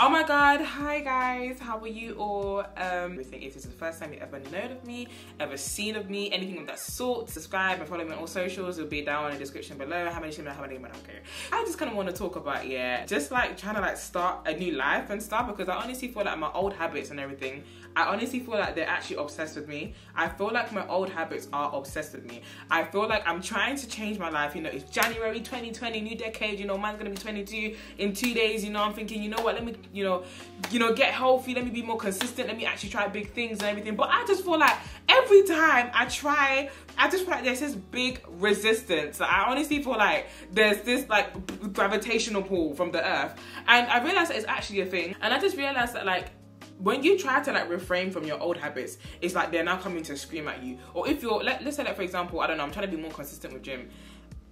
Oh my god, hi guys, how are you all? Um, if this is the first time you've ever known of me, ever seen of me, anything of that sort, subscribe and follow me on all socials, it'll be down in the description below, how many shimmer, how many I don't care. I just kind of want to talk about, yeah, just like trying to like start a new life and stuff because I honestly feel like my old habits and everything, I honestly feel like they're actually obsessed with me. I feel like my old habits are obsessed with me. I feel like I'm trying to change my life, you know, it's January 2020, new decade, you know, man's gonna be 22 in two days, you know, I'm thinking, you know what, let me, you know, you know, get healthy, let me be more consistent, let me actually try big things and everything. But I just feel like every time I try, I just feel like there's this big resistance. I honestly feel like there's this like gravitational pull from the earth. And I realized that it's actually a thing. And I just realized that like when you try to like refrain from your old habits, it's like they're now coming to scream at you. Or if you're, let, let's say like for example, I don't know, I'm trying to be more consistent with gym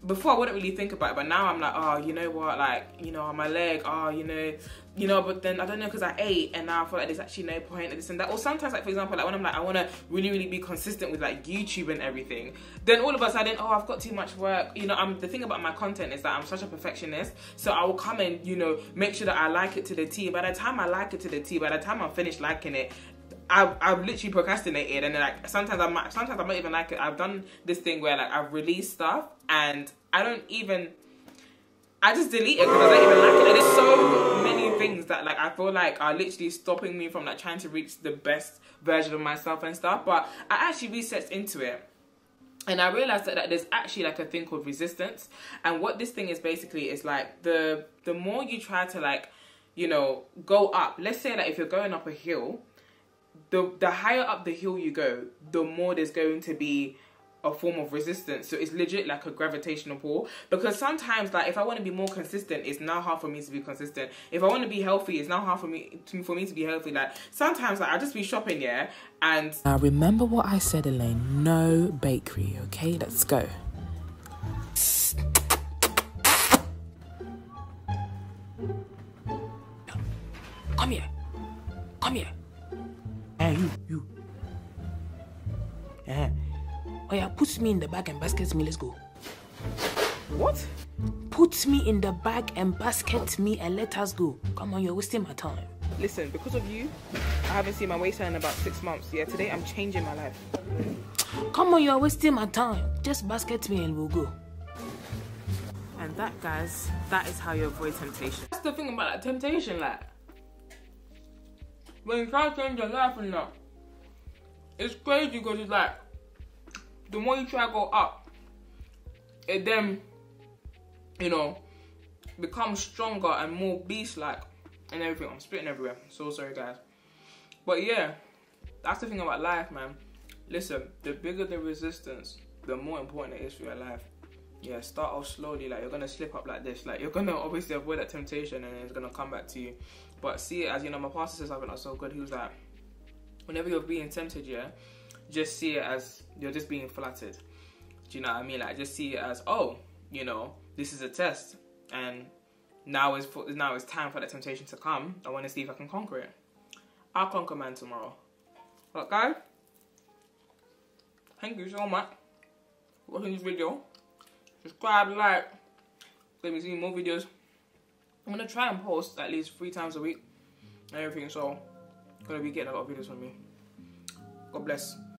before I wouldn't really think about it, but now I'm like, oh, you know what, like, you know, my leg, oh, you know, you know, but then I don't know because I ate and now I feel like there's actually no point in this and that. Or sometimes, like, for example, like when I'm like, I want to really, really be consistent with like YouTube and everything, then all of a sudden, oh, I've got too much work. You know, I'm the thing about my content is that I'm such a perfectionist. So I will come and, you know, make sure that I like it to the T. By the time I like it to the T, by the time I'm finished liking it, I've, I've literally procrastinated and like sometimes I might sometimes I might even like it. I've done this thing where like I've released stuff and I don't even I just delete it because I don't even like it. And there's so many things that like I feel like are literally stopping me from like trying to reach the best version of myself and stuff. But I actually researched into it. And I realized that, that there's actually like a thing called resistance. And what this thing is basically is like the the more you try to like, you know, go up. Let's say that if you're going up a hill, the the higher up the hill you go, the more there's going to be a form of resistance. So it's legit like a gravitational pull. Because sometimes, like, if I want to be more consistent, it's now hard for me to be consistent. If I want to be healthy, it's now hard for me to, for me to be healthy. Like sometimes, like I just be shopping, yeah, and now remember what I said, Elaine. No bakery, okay? Let's go. Come here. Come here. Hey, you, you. Yeah. Oh yeah, put me in the bag and basket me. Let's go. What? Put me in the bag and basket me and let us go. Come on, you're wasting my time. Listen, because of you, I haven't seen my waistline in about six months. Yeah, today I'm changing my life. Come on, you're wasting my time. Just basket me and we'll go. And that, guys, that is how you avoid temptation. That's the thing about that temptation, like when you try to change your life and that, it's crazy because it's like the more you try to go up, it then, you know, becomes stronger and more beast-like and everything. I'm spitting everywhere. So sorry, guys. But yeah, that's the thing about life, man. Listen, the bigger the resistance, the more important it is for your life. Yeah, start off slowly. Like you're gonna slip up like this. Like you're gonna obviously avoid that temptation, and it's gonna come back to you. But see it as you know, my pastor says something that's so good. He was like, whenever you're being tempted, yeah, just see it as you're just being flattered. Do you know what I mean? Like just see it as, oh, you know, this is a test, and now is for, now it's time for that temptation to come. I want to see if I can conquer it. I'll conquer man tomorrow. But guys, thank you so much for watching this video. Subscribe, like, let me see more videos. I'm gonna try and post at least three times a week and everything, so gonna be getting a lot of videos from me. God bless.